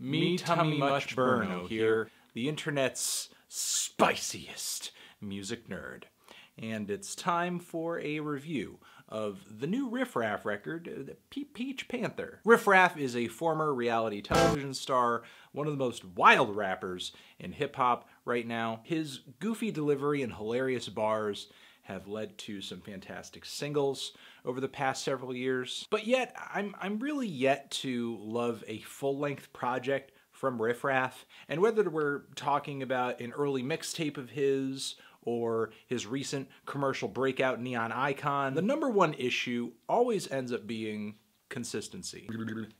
Me Tummy Much Burno oh, here, the internet's spiciest music nerd. And it's time for a review of the new Riff Raff record, uh, Pe Peach Panther. Riff Raff is a former reality television star, one of the most wild rappers in hip hop right now. His goofy delivery and hilarious bars have led to some fantastic singles over the past several years. But yet, I'm, I'm really yet to love a full-length project from Riff Raff. And whether we're talking about an early mixtape of his or his recent commercial breakout Neon Icon, the number one issue always ends up being consistency.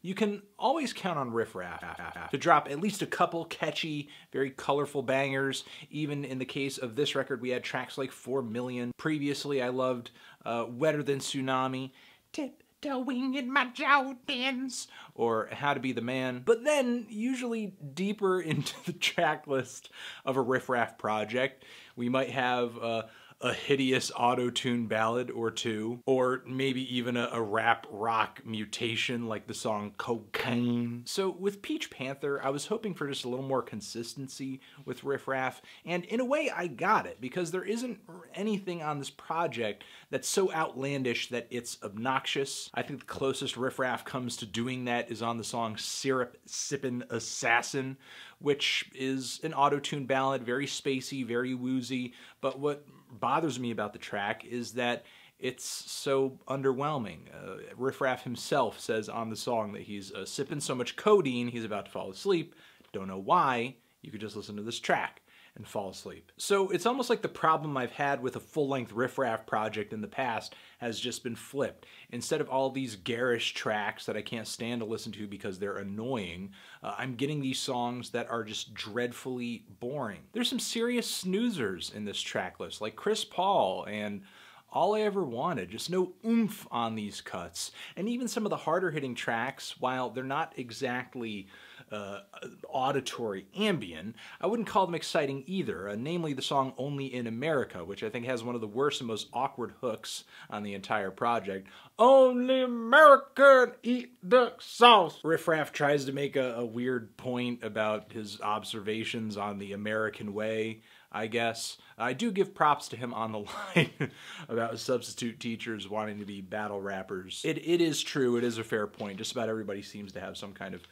You can always count on Riff Raff to drop at least a couple catchy, very colorful bangers. Even in the case of this record, we had tracks like 4 Million. Previously, I loved uh, Wetter Than Tsunami, Tip Tiptoeing in My Jordans, or How to Be the Man. But then, usually deeper into the track list of a Riff Raff project, we might have uh, a hideous auto-tune ballad or two, or maybe even a, a, rap rock mutation like the song Cocaine. So with Peach Panther, I was hoping for just a little more consistency with Riff Raff, and in a way I got it, because there isn't anything on this project that's so outlandish that it's obnoxious. I think the closest Riff Raff comes to doing that is on the song Syrup Sippin' Assassin, which is an auto-tune ballad, very spacey, very woozy, but what bothers me about the track is that it's so underwhelming. Uh, Riff Raff himself says on the song that he's uh, sipping so much codeine he's about to fall asleep. Don't know why. You could just listen to this track and fall asleep. So it's almost like the problem I've had with a full-length Riff Raff project in the past has just been flipped. Instead of all these garish tracks that I can't stand to listen to because they're annoying, uh, I'm getting these songs that are just dreadfully boring. There's some serious snoozers in this track list, like Chris Paul and all I ever wanted, just no oomph on these cuts. And even some of the harder hitting tracks, while they're not exactly uh, auditory ambient, I wouldn't call them exciting either, uh, namely the song Only in America, which I think has one of the worst and most awkward hooks on the entire project. Only American eat the sauce. Riff Raff tries to make a, a weird point about his observations on the American way. I guess. I do give props to him on the line about substitute teachers wanting to be battle rappers. It, it is true, it is a fair point. Just about everybody seems to have some kind of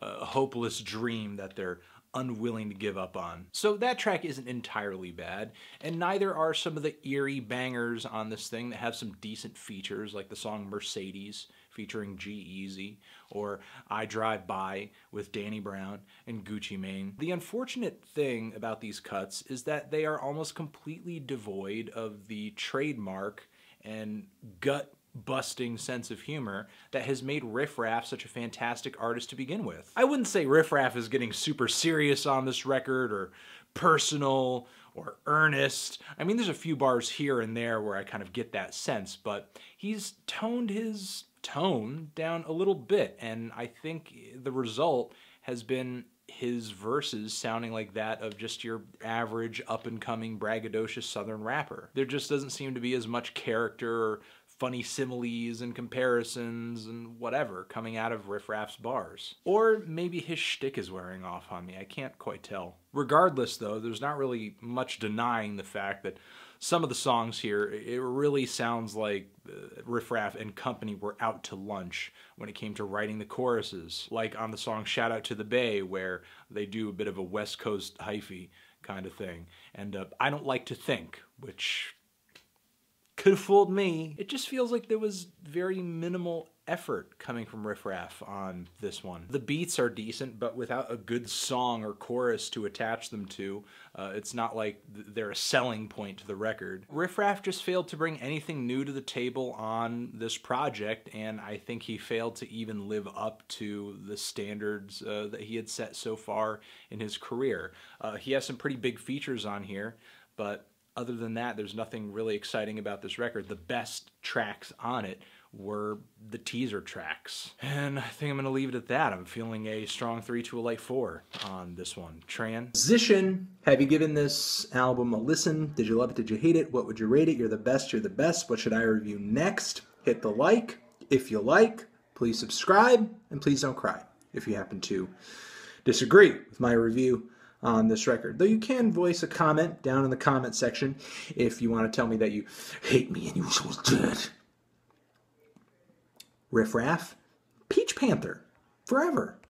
uh, hopeless dream that they're unwilling to give up on. So that track isn't entirely bad, and neither are some of the eerie bangers on this thing that have some decent features, like the song Mercedes featuring G-Eazy, or I Drive By with Danny Brown and Gucci Mane. The unfortunate thing about these cuts is that they are almost completely devoid of the trademark and gut busting sense of humor that has made Riff Raff such a fantastic artist to begin with. I wouldn't say Riff Raff is getting super serious on this record or personal or earnest. I mean, there's a few bars here and there where I kind of get that sense, but he's toned his tone down a little bit, and I think the result has been his verses sounding like that of just your average up and coming braggadocious southern rapper. There just doesn't seem to be as much character or funny similes and comparisons and whatever coming out of Riff Raff's bars. Or maybe his shtick is wearing off on me, I can't quite tell. Regardless though, there's not really much denying the fact that some of the songs here, it really sounds like uh, Riff Raff and company were out to lunch when it came to writing the choruses. Like on the song Shout Out to the Bay, where they do a bit of a West Coast hyphy kind of thing. And uh, I Don't Like to Think, which could have fooled me. It just feels like there was very minimal effort coming from Riff Raff on this one. The beats are decent, but without a good song or chorus to attach them to, uh, it's not like they're a selling point to the record. Riff Raff just failed to bring anything new to the table on this project, and I think he failed to even live up to the standards uh, that he had set so far in his career. Uh, he has some pretty big features on here, but other than that, there's nothing really exciting about this record. The best tracks on it were the teaser tracks. And I think I'm to leave it at that. I'm feeling a strong 3 to a light 4 on this one. Transition. Have you given this album a listen? Did you love it? Did you hate it? What would you rate it? You're the best. You're the best. What should I review next? Hit the like. If you like, please subscribe. And please don't cry if you happen to disagree with my review on this record. Though you can voice a comment down in the comment section if you want to tell me that you hate me and you was dead. Riff Raff, Peach Panther, forever.